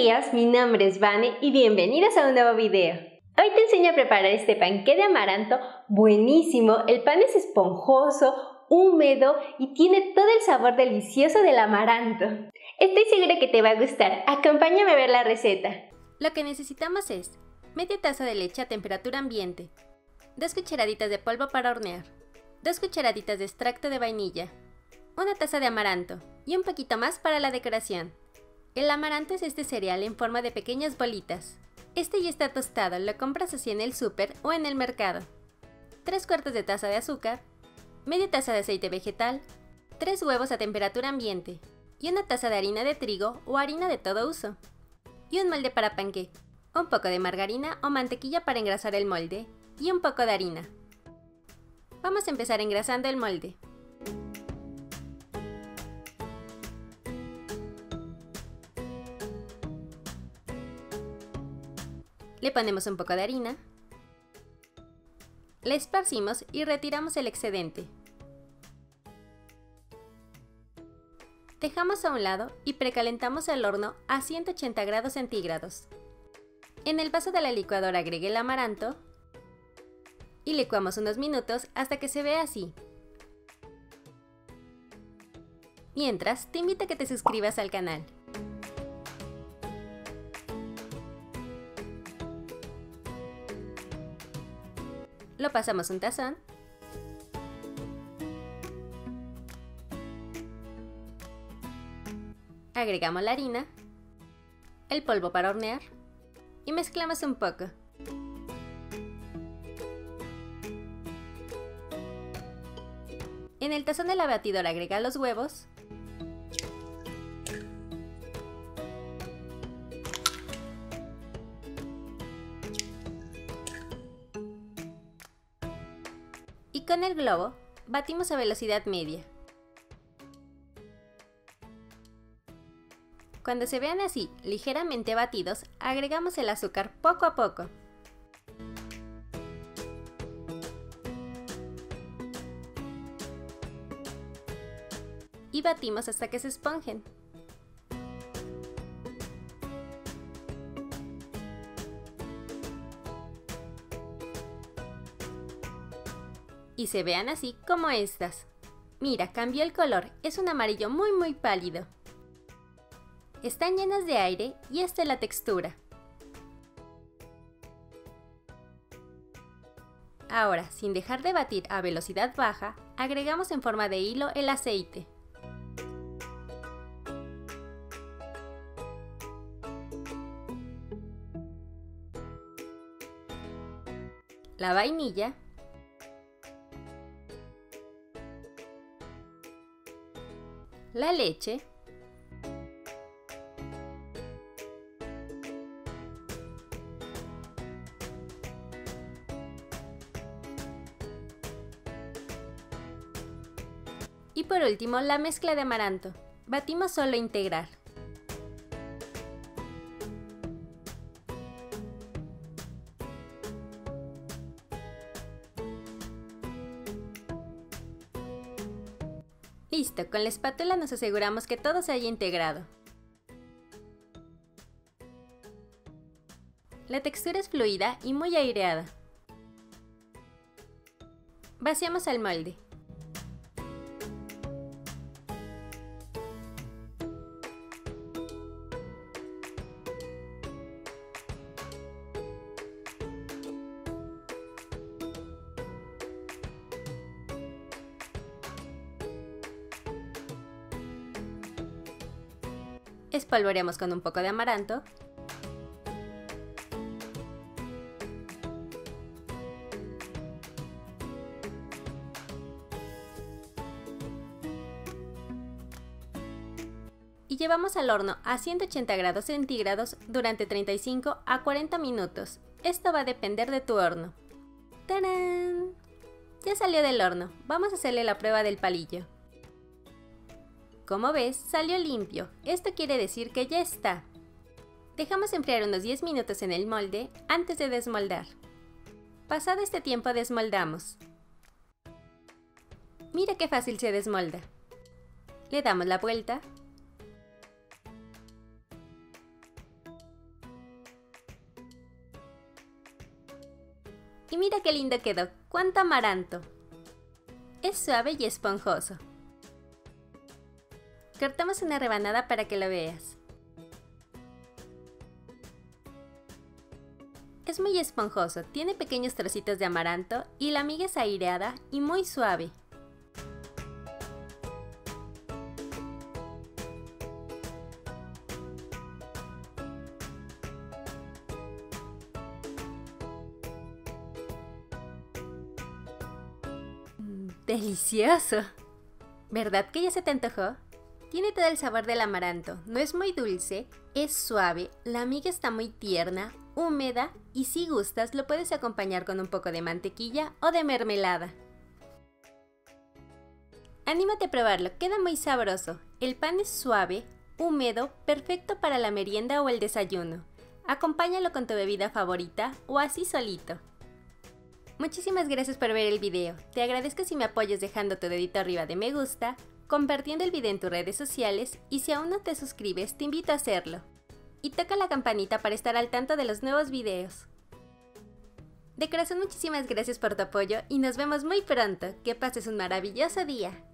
Días, mi nombre es Vane y bienvenidos a un nuevo video. Hoy te enseño a preparar este panqué de amaranto buenísimo. El pan es esponjoso, húmedo y tiene todo el sabor delicioso del amaranto. Estoy segura que te va a gustar. Acompáñame a ver la receta. Lo que necesitamos es media taza de leche a temperatura ambiente, dos cucharaditas de polvo para hornear, dos cucharaditas de extracto de vainilla, una taza de amaranto y un poquito más para la decoración. El amaranto es este cereal en forma de pequeñas bolitas. Este ya está tostado, lo compras así en el súper o en el mercado. 3 cuartos de taza de azúcar, media taza de aceite vegetal, 3 huevos a temperatura ambiente y una taza de harina de trigo o harina de todo uso. Y un molde para panqué, un poco de margarina o mantequilla para engrasar el molde y un poco de harina. Vamos a empezar engrasando el molde. Le ponemos un poco de harina, le esparcimos y retiramos el excedente. Dejamos a un lado y precalentamos el horno a 180 grados centígrados. En el vaso de la licuadora agregué el amaranto y licuamos unos minutos hasta que se vea así. Mientras, te invito a que te suscribas al canal. Pasamos un tazón. Agregamos la harina, el polvo para hornear y mezclamos un poco. En el tazón de la batidora agrega los huevos y con el globo batimos a velocidad media. Cuando se vean así, ligeramente batidos, agregamos el azúcar poco a poco. Y batimos hasta que se esponjen. Y se vean así como estas. Mira, cambió el color, es un amarillo muy muy pálido. Están llenas de aire y esta es la textura. Ahora, sin dejar de batir a velocidad baja, agregamos en forma de hilo el aceite. La vainilla la leche, y por último la mezcla de amaranto. Batimos solo integrar. Listo, con la espátula nos aseguramos que todo se haya integrado. La textura es fluida y muy aireada. Vaciamos el molde. Espolvoreamos con un poco de amaranto. Y llevamos al horno a 180 grados centígrados durante 35 a 40 minutos. Esto va a depender de tu horno. ¡Tarán! Ya salió del horno. Vamos a hacerle la prueba del palillo. Como ves, salió limpio. Esto quiere decir que ya está. Dejamos enfriar unos 10 minutos en el molde antes de desmoldar. Pasado este tiempo desmoldamos. Mira qué fácil se desmolda. Le damos la vuelta. Y mira qué lindo quedó, cuánto amaranto. Es suave y esponjoso. Cortamos una rebanada para que lo veas. Es muy esponjoso, tiene pequeños trocitos de amaranto y la miga es aireada y muy suave. Mm, ¡Delicioso! ¿Verdad que ya se te antojó? Tiene todo el sabor del amaranto, no es muy dulce, es suave, la miga está muy tierna, húmeda y si gustas lo puedes acompañar con un poco de mantequilla o de mermelada. Anímate a probarlo, queda muy sabroso. El pan es suave, húmedo, perfecto para la merienda o el desayuno. Acompáñalo con tu bebida favorita o así solito. Muchísimas gracias por ver el video. Te agradezco si me apoyas dejando tu dedito arriba de me gusta, compartiendo el video en tus redes sociales y si aún no te suscribes te invito a hacerlo. Y toca la campanita para estar al tanto de los nuevos videos. De corazón muchísimas gracias por tu apoyo y nos vemos muy pronto. Que pases un maravilloso día.